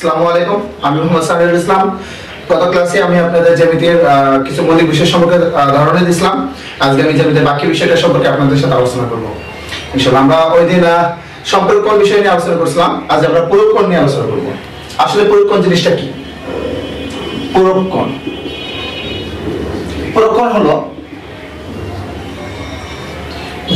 আসসালামু আলাইকুম। আমি মোহাম্মদ সামিরুল ইসলাম। গত ক্লাসে আমি আপনাদের জ্যামিতির কিছু মৌলিক বিষয় সম্পর্কে ধারণা দিয়েছিলাম। আজকে আমি জ্যামিতির বাকি বিষয়টা সম্পর্কে আপনাদের সাথে আলোচনা করব। ইনশাআল্লাহ, আমরা ওই দিন সম্পর্কণ বিষয় নিয়ে আলোচনা করছিলাম। আজ আমরা পুরোক্ষণ নিয়ে আলোচনা করব। আসলে পুরোক্ষণ জিনিসটা কি? পুরোক্ষণ পুরোক্ষণ হলো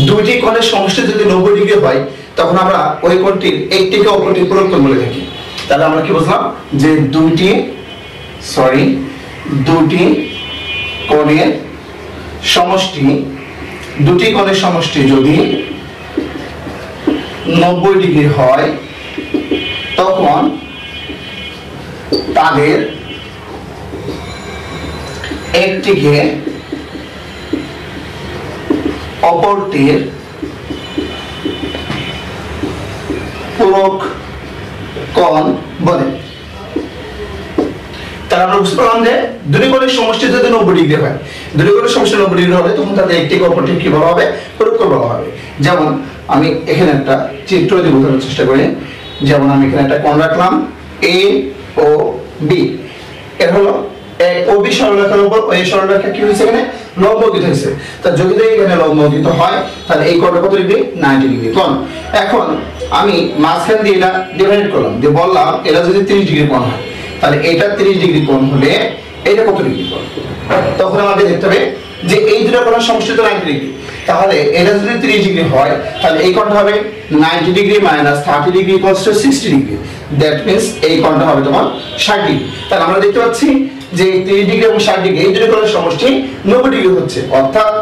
দুইটি কোণের সমষ্টি যদি নব্বই ডিগ্রি হয়, তখন আমরা ওই কোণটির একটিকে অপরটির পুরোক্ষণ বলে থাকি। তাহলে আমরা কি বুঝলাম? যে দুইটি সরি দুটি কোণের সমষ্টি, দুটি কোণের সমষ্টি যদি নব্বই ডিগ্রি হয়, তখন তাদের একটিকে অপরটির পূরক কোণ বলে। তার আমরা বুঝতে পারলাম যে দুটি সমষ্টি যদি নব্বই ডিগ্রি হয় দুটি সমষ্টি নব্বই ডিগ্রি হবে, তখন তাদের একটি অপরটি কি বলা হবে? বলা হবে। যেমন আমি এখানে একটা চিত্র দিয়ে বোঝানোর চেষ্টা করি। যেমন আমি এখানে একটা রাখলাম এ ও বি এর হলো সরলরেখার উপর এই সরলরেখা কি হয়েছে এখানে? লম্বকিত হয়েছে। তা যদি এখানে লম্বকিত হয়, তাহলে এই কোণটা কত ডিগ্রি? 90 ডিগ্রি কোণ। এখন আমি মাঝখান দিয়ে এটা ডিভাইড করলাম। দিয়ে বললাম, এটা যদি 30 ডিগ্রি কোণ হয়, তাহলে এটা 30 ডিগ্রি কোণ হলে এটা কত ডিগ্রি কোণ? তখন আমাদের দেখতে হবে যে এই দুটো সমষ্টি তো 90 ডিগ্রি তাহলে এটা যদি 30 ডিগ্রি হয়, তাহলে এই কোণটা হবে 90 degree minus 30 degree equals to 60 degree that means এই কোণটা হবে তোমার 60 ডিগ্রি তাহলে আমরা দেখতে পাচ্ছি যে 30 ডিগ্রি এবং 60 ডিগ্রি এই দুটো কোণের সমষ্টি 90 ডিগ্রি হচ্ছে। অর্থাৎ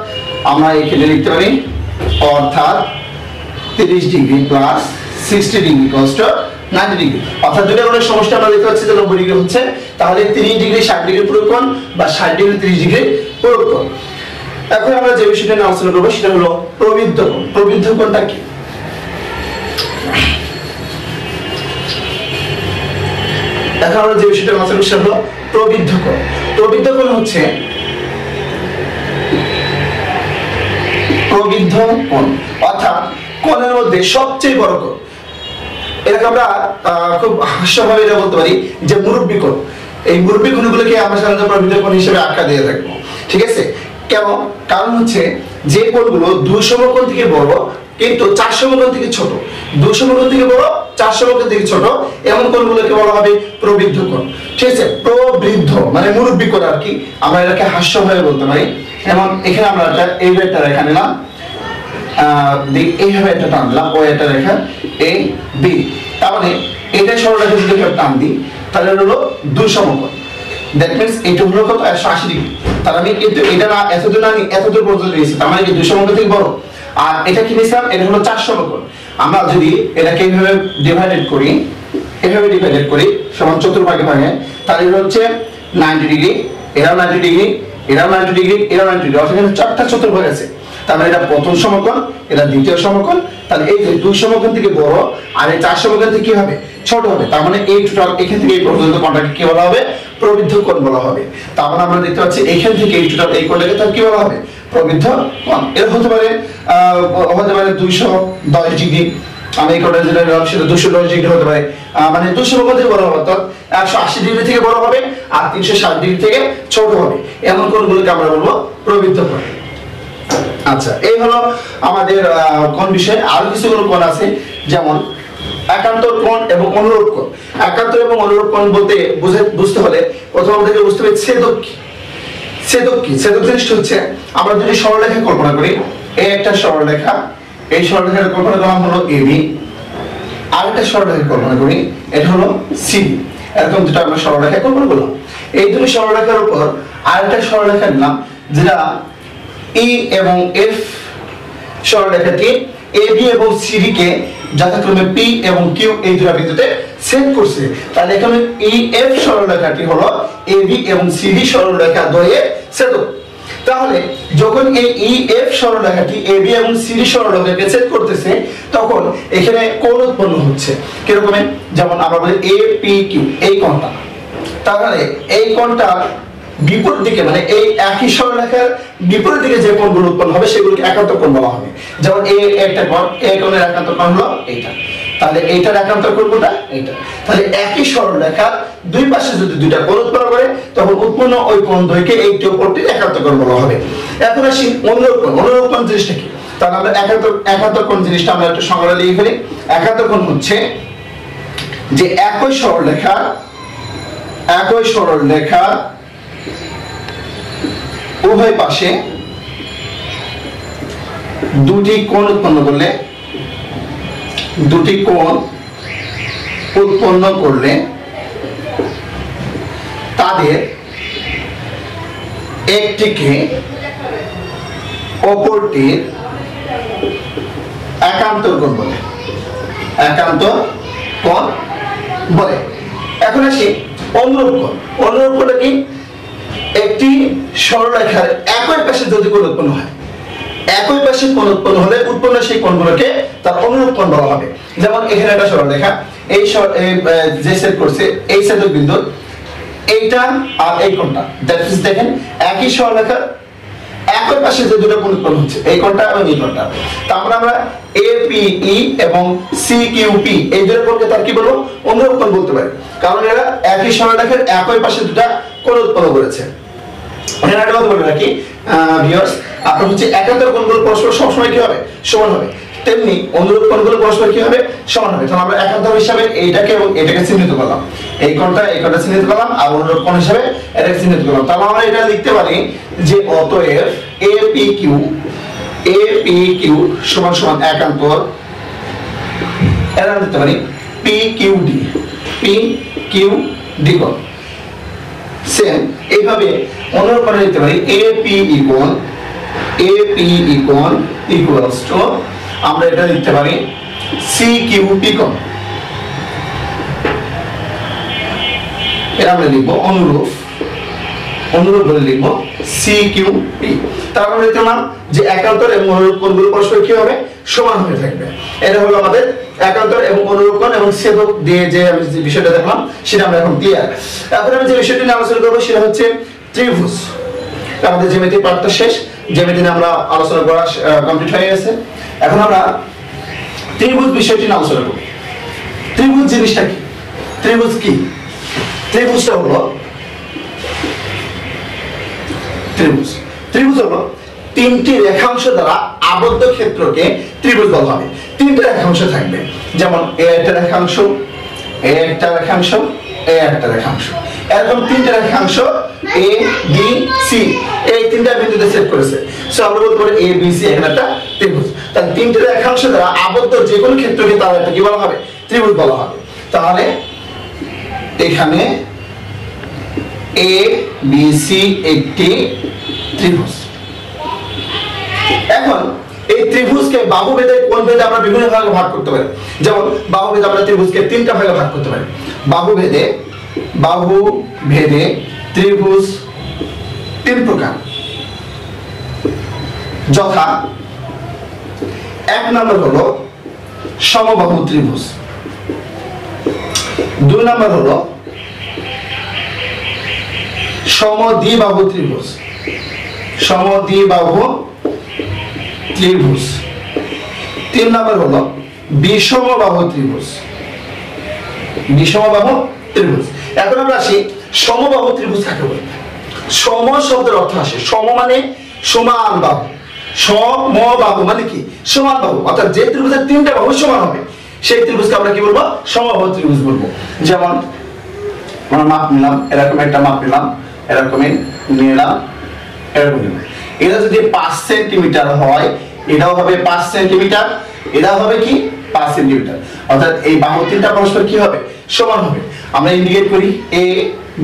আমরা এখানে লিখতে পারি, অর্থাৎ 30 degree plus 60 degree equals to 90 degree অর্থাৎ দুটো কোণের সমষ্টি আমরা দেখতে পাচ্ছি যে 90 ডিগ্রি হচ্ছে, তাহলে 30 ডিগ্রি 60 ডিগ্রি পুরো কোণ বা 60 ডিগ্রি 30 ডিগ্রি পুরো কোণ। এখন আমরা যে বিষয়টা নিয়ে আলোচনা করব, সেটা হলো প্রবৃদ্ধ কোণ। প্রবৃদ্ধ কোণটা কি? এখন আমরা যে বিষয়টা আলোচনা করব, সেটা হলো প্রবৃদ্ধ কোণ। প্রবৃদ্ধ কোণ হচ্ছে প্রবৃদ্ধ কোণ। অর্থাৎ কোণের মধ্যে সবচেয়ে বড় কোণ। এটাকে আমরা খুব হাস্যভাবে এটা বলতে পারি যে মুরব্বী কোণ। এই মুরব্বী কোণগুলোকে আমরা সাধারণত প্রবৃদ্ধ কোণ হিসেবে আখ্যা দিয়ে থাকব। ঠিক আছে? কেন? কারণ হচ্ছে যে কোণগুলো দুই সমকোণ থেকে বড় কিন্তু চার সমকোণ থেকে ছোট। দুই সমকোণ থেকে বড় চার সমকোণ থেকে ছোট এমন কোণগুলোকে বলা হবে প্রবৃদ্ধ কোণ। ঠিক আছে? প্রবৃদ্ধ মানে মুরব্বী কোণ আর কি। আমরা এটাকে হাস্যভাবে বলতে পারি। যেমন এখানে আমরা এই রেখা নিলাম আহ, এইভাবে একটা একটা রেখা, এ বি মানে এটা সরলরেখা যদি কেউ টান দিই, তাহলে হলো দুই সমকোণ। দ্যাট মিন্স এটা হলো কত? একশো আশি ডিগ্রি। তার আমি কিন্তু এটা না, এতদূর আমি এতদূর পর্যন্ত নিয়েছি। তার মানে দুই সমকোণ থেকে বড়? আর এটা কি নিয়েছিলাম? এটা হলো চার সমকোণ। আমরা যদি এটাকে এইভাবে ডিভাইডেড করি, এভাবে ডিভাইডেড করি, সমান চতুর্ভাগে ভাগে তাহলে হচ্ছে নাইনটি ডিগ্রি এরাও নাইনটি ডিগ্রি এরাও নাইনটি ডিগ্রি এরাও নাইনটি ডিগ্রি অর্থাৎ চারটা চতুর্ভাগ আছে। তার মানে এটা প্রথম সমকোণ, এটা দ্বিতীয় সমকোণ, তাহলে এই দুই সমকোণ থেকে বড় আর এই চার সমকোণ থেকে কি হবে? ছোট হবে। তার মানে এই টোটাল এখান থেকে এই পর্যন্ত কোণটাকে কি বলা হবে? প্রবৃদ্ধ কোণ বলা হবে। তার মানে আমরা দেখতে পাচ্ছি এখান থেকে এই টোটাল এই কোণটাকে তার কি বলা হবে? প্রবৃদ্ধ কোণ। এর হতে পারে হতে পারে দুইশো দশ ডিগ্রি। আমি কোণটা যেটা নিলাম সেটা দুশো দশ ডিগ্রি হতে পারে। মানে দুশো থেকে বড় হবে, অর্থাৎ একশো আশি ডিগ্রি থেকে বড় হবে আর তিনশো ষাট ডিগ্রি থেকে ছোট হবে। এমন কোণগুলোকে আমরা বলব প্রবৃদ্ধ কোণ। আচ্ছা এই হলো আমাদের কোণ বিষয়? আরও কিছুগুলো কোণ আছে? যেমন, একান্তর কোণ এবং অনুরূপ কোণ। একান্তর এবং অনুরূপ কোণ বলতে বুঝে, বুঝতে হলে প্রথম আমাদেরকে বুঝতে হবে ছেদক কি। ছেদক কি? ছেদক জিনিসটা হচ্ছে, আমরা যদি সরলরেখা কল্পনা করি, এই একটা সরলরেখা, এই সরলরেখার কল্পনা করলাম হলো এবি আরেকটা সরলরেখা কল্পনা করি, এটা হলো সি এরকম দুটো আমরা সরলরেখা কল্পনা করলাম। এই দুটো সরলরেখার উপর আর একটা সরলরেখা নিলাম যেটা ই এবং এফ সরলরেখাটি এ, বি এবং সিডি কে যথাক্রমে পি এবং কিউ এই দুটো বিন্দুতে সেট করছে। তাহলে এখানে ই, এফ সরলরেখাটি হলো এ, বি এবং সিডি সরলরেখা দ্বয়ে ছেদক তাহলে যখন এই ই, এফ সরলরেখাটি এ, বি এবং সিডি সরলরেখাকে ছেদ করতেছে, তখন এখানে কোণ উৎপন্ন হচ্ছে। কীরকম? যেমন আমরা বলি এ, পি, কিউ, এই কোণটা। তাহলে এই কোণটা বিপরীত দিকে মানে এই একই সরলরেখার বিপরীত দিকে যে কোণগুলো উৎপন্ন হবে, সেগুলোকে একান্ত কোণ বলা হবে। যেমন এ একটা কোণ, এ কোণের একান্ত কোণ হলো এইটা। তাহলে এইটার একান্তর কোণ কোনটা? এইটা। তাহলে একই সরলরেখার দুই পাশে যদি দুইটা কোণ উৎপন্ন করে, তখন উৎপন্ন ওই কোণ দ্বয়কে এইটি অপরটির একান্তর কোণ বলা হবে। এখন আসি অনুরূপ কোণ। অনুরূপ কোণ জিনিসটা কি? তাহলে আমরা একান্তর একান্তর কোণ জিনিসটা আমরা একটু সংজ্ঞা লিখে ফেলি। একান্তর কোণ হচ্ছে যে একই সরলরেখা একই সরলরেখা উভয় পাশে দুটি কোণ উৎপন্ন করলে, দুটি কোণ উৎপন্ন করলে তাদের একটিকে অপরটির একান্ত কোণ বলে। একান্ত কোণ বলে। এখন আসি অনুরূপ কোণ। অনুরূপ কোণ কি? একটি সরলরেখার একই পাশে যদি কোণ উৎপন্ন হয়, একই পাশে কোণ উৎপন্ন হলে উৎপন্ন সেই কোণগুলোকে তার অনুরূপ কোণ বলা হবে। যেমন এখানে একটা সরলরেখা এই যে সেট করছে, এই সেটের বিন্দু, এইটা আর এই কোণটা। দ্যাট ইজ দেখেন, একই সরলরেখার একই পাশে যে দুটো কোণ উৎপন্ন হচ্ছে, এই কোণটা এবং এই কোণটা। তা আমরা আমরা এ পি ই এবং সি কিউ পি এই দুটো কোণকে তার কি বলব? অনুরূপ কোণ বলতে পারি। কারণ এরা একই সরলরেখার একই পাশে দুটা কোণ উৎপন্ন করেছে। একটা কথা বলে রাখি ভিউয়ার্স আপনার হচ্ছে পরস্পর কি হবে? সমান হবে। তেমনি অনুরূপ কোণগুলো পরস্পর কি হবে? সমান হবে। তাহলে আমরা একান্তর হিসাবে এইটাকে এবং এটাকে চিহ্নিত করলাম। এই কোণটা এই কোণটা চিহ্নিত করলাম আর অনুরূপ কোণ হিসাবে এটাকে চিহ্নিত করলাম। তাহলে আমরা এটা লিখতে পারি যে অতএব এ পি কিউ সমান সমান একান্তর এটা লিখতে পারি পি কিউ কোণ সেম। এইভাবে অনুরূপ করে নিতে পারি, A P equal, A P equal equals to, আমরা এটা লিখতে পারি সি কিউ পি কোণ এটা আমরা লিখব অনুরূপ অনুরূপ বলে লিখব সি কিউ পি। তার মানে লিখতে যে একান্তর এবং অনুরূপ কোণগুলো পরস্পর কি হবে? সমান হয়ে থাকবে। এটা হলো আমাদের একান্তর এবং অনুরূপ কোণ এবং ছেদক দিয়ে যে আমি যে বিষয়টা দেখলাম, সেটা আমরা এখন ক্লিয়ার এখন আমি যে বিষয়টি নিয়ে আলোচনা করব, সেটা হচ্ছে ত্রিভুজ। আমাদের জ্যামিতি পাঠটা শেষ। জ্যামিতি নিয়ে আমরা আলোচনা করা কমপ্লিট হয়ে গেছে। এখন আমরা ত্রিভুজ বিষয়টি নিয়ে আলোচনা করব। ত্রিভুজ জিনিসটা কি? ত্রিভুজ কি? ত্রিভুজটা হলো ত্রিভুজ। ত্রিভুজ হলো তিনটি রেখাংশ দ্বারা আবদ্ধ ক্ষেত্রকে ত্রিভুজ বলা হবে। তিনটা রেখাংশ থাকবে। যেমন এ একটা রেখাংশ, এ একটা রেখাংশ, এ একটা রেখাংশ। এরকম তিনটা রেখাংশ এ, বি, সি। এই তিনটা বিন্দুতে সেট করেছে। সো আমরা বলতে পারি এ, বি, সি এখানে একটা ত্রিভুজ। তিনটে রেখাংশ দ্বারা আবদ্ধ যে কোনো ক্ষেত্রকে তার একটা কি বলা হবে? ত্রিভুজ বলা হবে। তাহলে এখানে এ, বি, সি একটি ত্রিভুজ। এখন এই ত্রিভুজকে বাহু ভেদে কোন ভেদে আমরা বিভিন্ন ভাগে ভাগ করতে পারি। যেমন, বাহু ভেদে আমরা ত্রিভুজকে তিনটা ভাগে ভাগ করতে পারি। বাহু ভেদে বাহু ভেদে ত্রিভুজ তিন প্রকার। যথা এক নম্বর হলো সমবাহু ত্রিভুজ। দুই নম্বর হলো সমদ্বিবাহু ত্রিভুজ। সমদ্বিবাহু ত্রিভুজ। তিন নম্বর হলো বিষমবাহু ত্রিভুজ। বিষমবাহু ত্রিভুজ। এখন আমরা আসি সমবাহু ত্রিভুজ কাকে বলে? সম শব্দের অর্থ আসে। সম মানে সমান বাহু। সমবাহু মানে কি? সমান বাহু। অর্থাৎ যে ত্রিভুজের তিনটা বাহু সমান হবে, সেই ত্রিভুজকে আমরা কি বলব? সমবাহু ত্রিভুজ বলব। যেমন আমরা মাপ নিলাম, এরকম একটা মাপ নিলাম, এরকমই নিলাম এরকম নিলাম এটা যদি পাঁচ সেন্টিমিটার হয়, এটাও হবে পাঁচ সেন্টিমিটার, এটাও হবে কি? পাঁচ সেন্টিমিটার। অর্থাৎ এই বাহু তিনটা পরস্পর কি হবে? সমান হবে। আমরা ইন্ডিকেট করি এ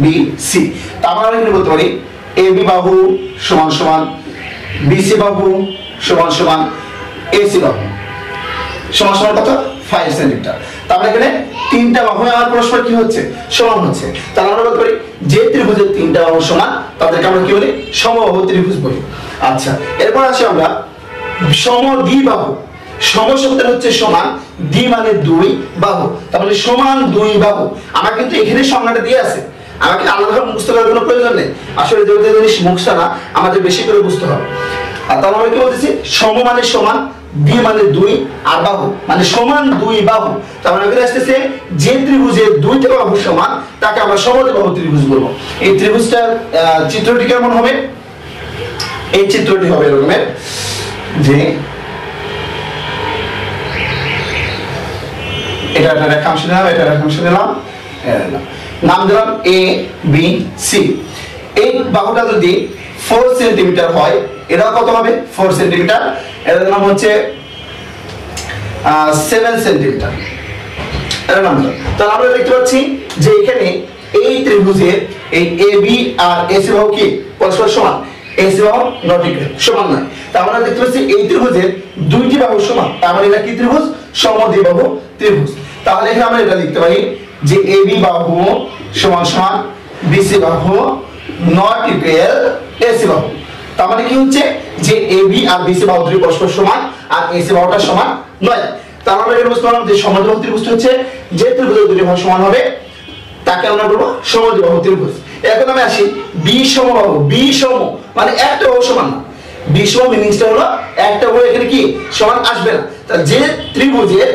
বি সি তারপর আমরা এখানে বলতে পারি। এ বি বাহু সমান সমান বিসি বাহু সমান সমান এসি বাহু সমান সমান কত? Five centimetre. তারপরে এখানে তিনটা বাহু আমার পরস্পর কি হচ্ছে? সমান হচ্ছে। তাহলে আমরা বলতে পারি যে ত্রিভুজের তিনটা বাহু সমান, তাদেরকে আমরা কি বলি? সমবাহু ত্রিভুজ বলি। আচ্ছা এরপর আসি আমরা। সমদ্বিবাহু সম শব্দের হচ্ছে সমান, দ্বি মানে দুই বাহু। মানে সমান দুই বাহু। আমার কিন্তু এখানে সংজ্ঞাটা দিয়ে আছে। আমাকে আলাদাভাবে মুখস্থ করার কোনো প্রয়োজন নেই। আসলে যে যে জিনিস মুখস্থ না আমাদের বেশি করে বুঝতে হবে। আর তাহলে আমরা কি বলতেছি? সম মানে সমান বি মানে দুই, আর বাহু মানে সমান দুই বাহু। তার মানে এখানে আসতেছে, যে ত্রিভুজের দুইটা বাহু সমান, তাকে আমরা সমদ্বিবাহু ত্রিভুজ বলব। এই ত্রিভুজটার চিত্রটি কেমন হবে? এই চিত্রটি হবে এরকমের যে এটা একটা রেখাংশ নিলাম, এটা রেখাংশ নিলাম। নাম দিলাম এ বি সি এই বাহুটা যদি ফোর সেন্টিমিটার হয় এটা কত হবে? ফোর সেন্টিমিটার এটার নাম হচ্ছে সেভেন সেন্টিমিটার এটার নাম দিলাম। তাহলে আমরা দেখতে পাচ্ছি যে এখানে এই ত্রিভুজের এই এ বি আর এসি বাহু কি? পরস্পর সমান। এসি সমান নয়। তার মানে দেখতে পাচ্ছি এই ত্রিভুজের দুইটি সমান। মানে এটা কি ত্রিভুজ? ত্রিভুজ। তাহলে এখানে আমরা এটা পারি যে এ বি সমান সমান তার মানে কি হচ্ছে? যে এ বি আর সমান আর সমান নয়। তার মানে ত্রিভুজ হচ্ছে সমান হবে, তাকে আমরা বলব সমদ্বিবাহু ত্রিভুজ। এখন আমি আসি বি সমবাহু বি সম মানে একটা বাহু সমান না। বি সম মিনিংসটা হলো একটা বাহু এখানে কি? সমান আসবে না। তা যে ত্রিভুজের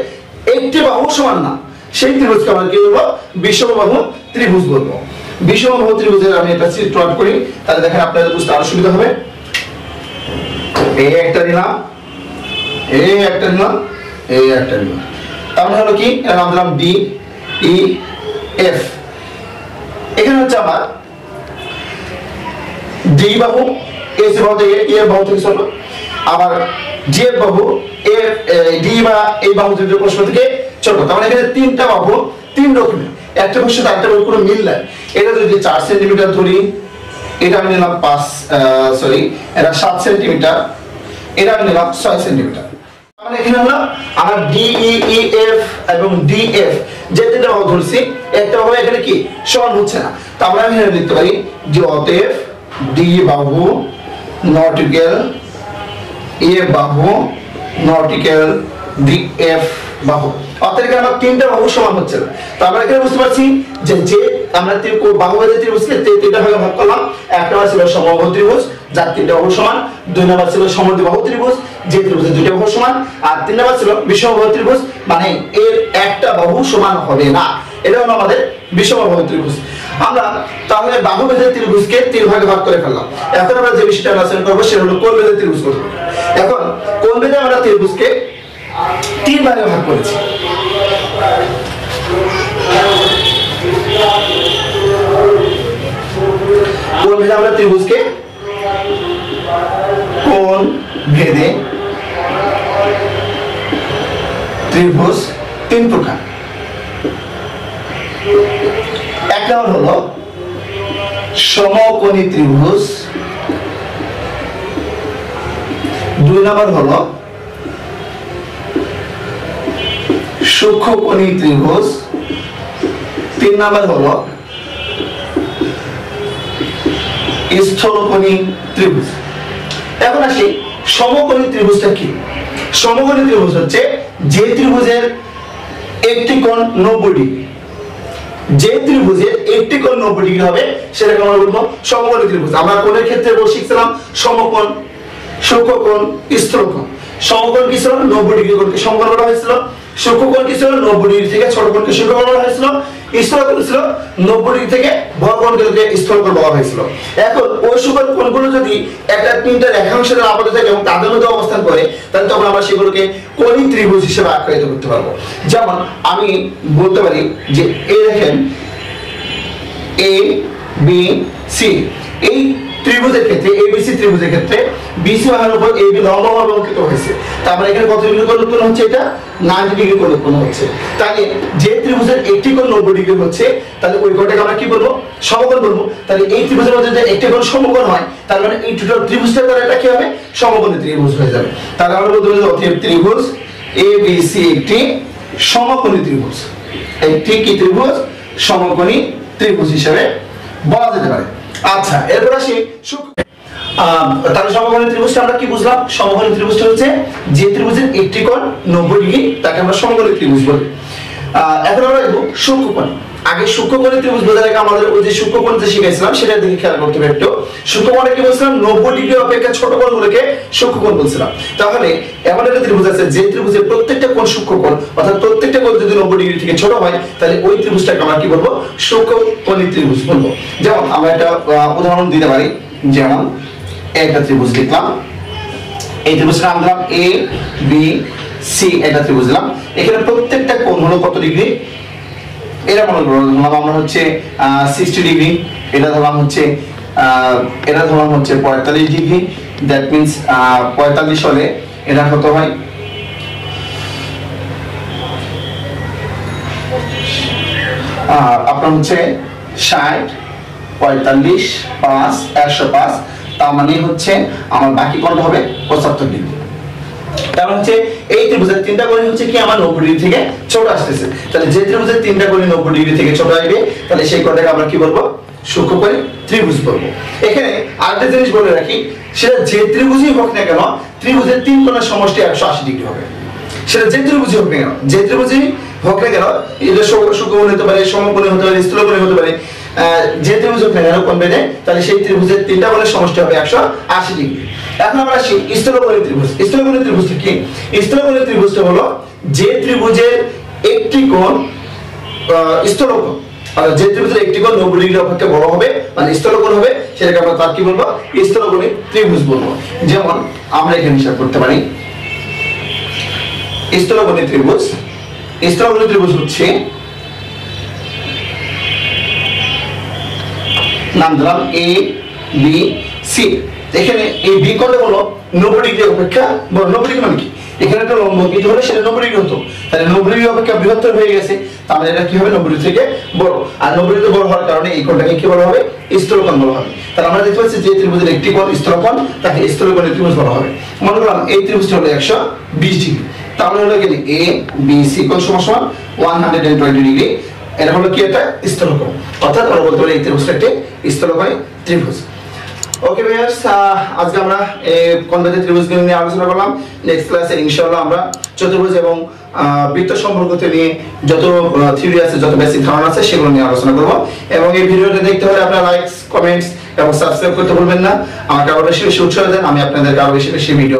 একটি বাহু সমান না, সেই ত্রিভুজকে আমরা কি বলব? বিষমবাহু ত্রিভুজ বলব। বিষমবাহু ত্রিভুজের আমি এটা চিত্র আঁট করি, তাহলে দেখেন আপনাদের বুঝতে আরও সুবিধা হবে। এই একটা নিলাম এই একটা নিলাম এই একটা নিলাম। তার মানে হলো কি? নাম দিলাম ডি ই এফ এখানে হচ্ছে আমার। ডি বাহু এস বাহু থেকে এ বাহু থেকে ছোট আবার জে বাহু, এ ডি বা এই বাহু থেকে প্রশ্ন থেকে ছোট তার মানে এখানে তিনটা বাহু, তিন রকমের। একটা সাথে আরেকটা বাহুর কোনো মিল নাই। এটা যদি চার সেন্টিমিটার ধরি, এটা আমি নিলাম পাঁচ সরি এটা সাত সেন্টিমিটার, এটা আমি নিলাম ছয় সেন্টিমিটার। আমার ডি ই এফ এবং ডি এফ যে তিনটা বাহু ধরছি, একটা এখানে কি? সমান হচ্ছে না। তো আমরা এখানে লিখতে পারি যে ডি বাহু নট ইকুয়াল এ বাহু নট ইকুয়াল ডি এফ বাহু। অর্থাৎ এখানে আমার তিনটা বাহু সমান হচ্ছে না। তো আমরা এখানে বুঝতে পারছি যে যে আমরা বাহু বেঁধে ত্রিভুজকে তিনটা ভাগে ভাগ করলাম। এক নম্বর ছিল সমবাহু ত্রিভুজ, যার তিনটা বাহু সমান। দুই নম্বর ছিল সমদ্বিবাহু ত্রিভুজ। যে ত্রিভুজের দুইটা বাহু সমান, আর তিন নম্বর ছিল বিষমবাহু ত্রিভুজ মানে এর একটা বাহু সমান হবে না। এটা হলো আমাদের বিষমবাহু ত্রিভুজ। আমরা তাহলে বাহু বেঁধে ত্রিভুজকে তিন ভাগে ভাগ করে ফেললাম। এখন আমরা যে বিষয়টা আলোচনা করব, সেটা হলো কোণ বেঁধে ত্রিভুজ করব। এখন কোণ বেঁধে আমরা ত্রিভুজকে তিন ভাগে ভাগ করেছি? কোণ ভেদে আমরা ত্রিভুজকে কোণ ভেদে ত্রিভুজ, তিন প্রকার। এক নম্বর হলো সমকোণী ত্রিভুজ। দুই নম্বর হলো সূক্ষ্মকোণী ত্রিভুজ। তিন নম্বর হলো স্থলকোণী ত্রিভুজ। এখন আসি, সমকোণী ত্রিভুজটা কি? সমকোণী ত্রিভুজ হচ্ছে যে ত্রিভুজের একটি কোণ নব্বই ডিগ্রি। যে ত্রিভুজের একটি কোণ নব্বই ডিগ্রি হবে, সেটাকে আমরা বলব সমকোণী ত্রিভুজ। আমরা কোণের ক্ষেত্রে শিখছিলাম সমকোণ, সূক্ষ্মকোণ, স্থলকোণ। সমকোণ কি ছিল? নব্বই ডিগ্রি কোণকে সমকোণ বলা হয়েছিল। সূক্ষ্মকোণ কি ছিল? নব্বই ডিগ্রি থেকে ছোট কোণকে সূক্ষ্মকোণ বলা হয়েছিল। স্থলকোণ করেছিল নব্বই ডিগ্রি থেকে বড় কোণগুলোকে স্থলকোণ বলা হয়েছিল। এখন ওই সকল কোণগুলো যদি একটা তিনটা রেখাংশের আবদ্ধ থাকে এবং তাদের মধ্যে অবস্থান করে, তাহলে তখন আমরা সেগুলোকে কোণী ত্রিভুজ হিসেবে আখ্যায়িত করতে পারব। যেমন আমি বলতে পারি যে, এই দেখেন এ বি সি এই ত্রিভুজের ক্ষেত্রে এবিসি ত্রিভুজের ক্ষেত্রে বিসি বাহুর উপর এবি লম্বভাবে অঙ্কিত হয়েছে। তারপরে এখানে কত ডিগ্রি কোণ উৎপন্ন হচ্ছে এটা? 90 ডিগ্রি কোণ উৎপন্ন হচ্ছে। তাহলে যে ত্রিভুজের একটি কোণ 90 ডিগ্রি হচ্ছে, তাহলে ওই কোণটাকে আমরা কি বলব? সমকোণ বলব। তাহলে এই ত্রিভুজের মধ্যে যদি একটি কোণ সমকোণ হয়, তার মানে এই টোটাল ত্রিভুজটা তাহলে এটা কি হবে? সমকোণী ত্রিভুজ হয়ে যাবে। তাহলে আমরা বলতে পারি অতএব ত্রিভুজ এ বি সি একটি সমকোণী ত্রিভুজ। একটি কি ত্রিভুজ? সমকোণী ত্রিভুজ হিসেবে বলা যেতে পারে। আচ্ছা এরপর আসি তাহলে সমকোণী ত্রিভুজটা আমরা কি বুঝলাম? সমকোণী ত্রিভুজটা হচ্ছে যে ত্রিভুজের একটি কোণ নব্বই ডিগ্রি, তাকে আমরা সমকোণী ত্রিভুজ বলি। এখন আমরা দেখব সূক্ষ্মকোণ আগে সূক্ষ্মকোণের ত্রিভুজ বোঝার আগে আমাদের ওই যে সূক্ষ্মকোণ যে শিখেছিলাম সেটা দিকে খেয়াল করতে হবে একটু। সূক্ষ্মকোণে কি বলছিলাম? নব্বই ডিগ্রি অপেক্ষা ছোট কোণগুলোকে সূক্ষ্মকোণ বলছিলাম। তাহলে এমন একটা ত্রিভুজ আছে, যে ত্রিভুজের প্রত্যেকটা কোণ সূক্ষ্মকোণ, অর্থাৎ প্রত্যেকটা কোণ যদি নব্বই ডিগ্রি থেকে ছোট হয়, তাহলে ওই ত্রিভুজটাকে আমরা কি বলব? সূক্ষ্মকোণী ত্রিভুজ বলব। যেমন আমরা একটা উদাহরণ দিতে পারি। যেমন একটা ত্রিভুজ লিখলাম। এই ত্রিভুজের নাম দিলাম এ বি সি এটা ত্রিভুজ দিলাম। এখানে প্রত্যেকটা কোণ হলো কত ডিগ্রি? এটা মনে করো ধরলাম আমরা হচ্ছে সিক্সটি ডিগ্রি এটা ধরলাম হচ্ছে এটা ধরলাম হচ্ছে পঁয়তাল্লিশ ডিগ্রি দ্যাট মিনস পঁয়তাল্লিশ হলে এটা কত হয়? আপনার হচ্ছে ষাট, পঁয়তাল্লিশ, পাঁচ, একশো পাঁচ, তার মানে হচ্ছে আমার বাকি কোণটা হবে? পঁচাত্তর ডিগ্রি তার মানে হচ্ছে এই ত্রিভুজের তিনটা কোণ হচ্ছে কি আমার নব্বই ডিগ্রি থেকে ছোট আসতেছে। তাহলে যে ত্রিভুজের তিনটা কোণ নব্বই ডিগ্রি থেকে ছোট আসবে, তাহলে সেই কোণটাকে আমরা কি বলব? সূক্ষ্ম ত্রিভুজ বলব। এখানে আরেকটা জিনিস বলে রাখি, সেটা যে ত্রিভুজই হোক না কেন, ত্রিভুজের তিন কোণের সমষ্টি একশো আশি ডিগ্রি হবে। সেটা যে ত্রিভুজই হোক না কেন, যে ত্রিভুজই হোক না কেন, এটা সূক্ষ্মকোণ হতে পারে, সমকোণে হতে পারে, স্থূলকোণে হতে পারে যে ত্রিভুজ হোক না কেন কোণ বেঁধে তাহলে সেই ত্রিভুজের তিনটা কোণের সমষ্টি হবে একশো আশি ডিগ্রি। এখন আমরা আসি স্থূলকোণী ত্রিভুজ। স্থূলকোণী ত্রিভুজটা কি? স্থূলকোণী ত্রিভুজটা হলো যে ত্রিভুজের একটি কোণ স্থূলকোণ। অর্থাৎ যে ত্রিভুজের একটি কোণ নব্বই ডিগ্রি অপেক্ষা বড় হবে মানে স্থূলকোণ হবে, সেটাকে আমরা তার কি বলব? স্থূলকোণী ত্রিভুজ বলব। যেমন আমরা এখানে হিসাব করতে পারি, স্থূলকোণী ত্রিভুজ স্থূলকোণী ত্রিভুজ হচ্ছে, নাম দিলাম এ বি সি এখানে এই বি কোণটা হলো নব্বই ডিগ্রি অপেক্ষা বড় নব্বই ডিগ্রি মানে কি? এখানে একটা লম্ব কিন্তু হলে সেটা নব্বই ডিগ্রি হতো। তাহলে নব্বই ডিগ্রি অপেক্ষা বৃহত্তর হয়ে গেছে। তাহলে এটা কি হবে? নব্বই থেকে বড়। আর নব্বই বড় হওয়ার কারণে এই কোণটাকে কি বলা হবে? স্থূলকোণ বলা হবে। তাহলে আমরা দেখতে পাচ্ছি যে ত্রিভুজের একটি কোণ স্থূলকোণ, তাকে স্থূলকোণের ত্রিভুজ বলা হবে। মনে করলাম এই ত্রিভুজটা হলো একশো বিশ ডিগ্রি। তাহলে হলো কি এ বি সি কোণ সমান সমান? One hundred and twenty degree. এটা হলো কি একটা স্থূলকোণ। অর্থাৎ আমরা বলতে পারি এই ত্রিভুজটা একটি স্থূলকোণী ত্রিভুজ। ওকে ভিউয়ার্স আজকে আমরা কনভেজের ত্রিভুজগুলো নিয়ে আলোচনা করলাম। নেক্সট ক্লাসে ইনশাআল্লাহ আমরা চতুর্ভুজ এবং বৃত্ত সম্পর্কতে নিয়ে যত থিওরি আছে, যত বেসিক ধারণা আছে, সেগুলো নিয়ে আলোচনা করব। এবং এই ভিডিওটা দেখতে হলে আপনারা লাইকস কমেন্টস এবং সাবস্ক্রাইব করতে ভুলবেন না। আমাকে আরও বেশি বেশি উৎসাহ দেন, আমি আপনাদের আরও বেশি বেশি ভিডিও